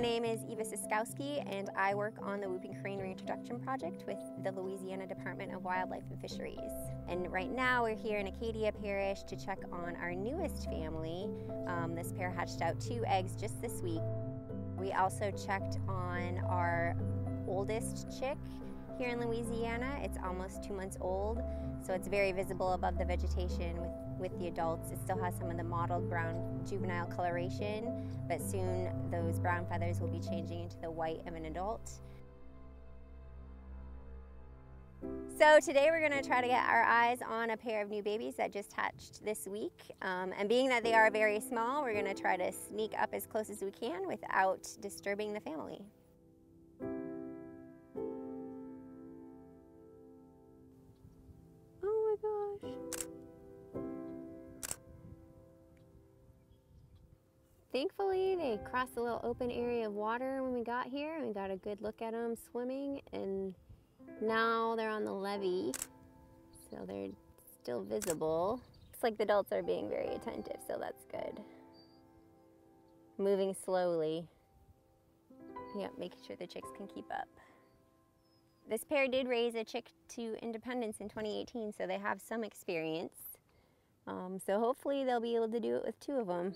name is Eva Szyszkoski, and I work on the Whooping Crane Reintroduction Project with the Louisiana Department of Wildlife and Fisheries. And right now we're here in Acadia Parish to check on our newest family. Um, this pair hatched out two eggs just this week. We also checked on our oldest chick here in Louisiana. It's almost two months old, so it's very visible above the vegetation with, with the adults. It still has some of the mottled brown juvenile coloration, but soon those brown feathers will be changing into the white of an adult. So today we're going to try to get our eyes on a pair of new babies that just hatched this week. Um, and being that they are very small, we're going to try to sneak up as close as we can without disturbing the family. Gosh. Thankfully, they crossed a little open area of water when we got here and we got a good look at them swimming and now they're on the levee, so they're still visible. Looks like the adults are being very attentive, so that's good. Moving slowly. Yep, making sure the chicks can keep up. This pair did raise a chick to independence in 2018, so they have some experience. Um, so hopefully they'll be able to do it with two of them.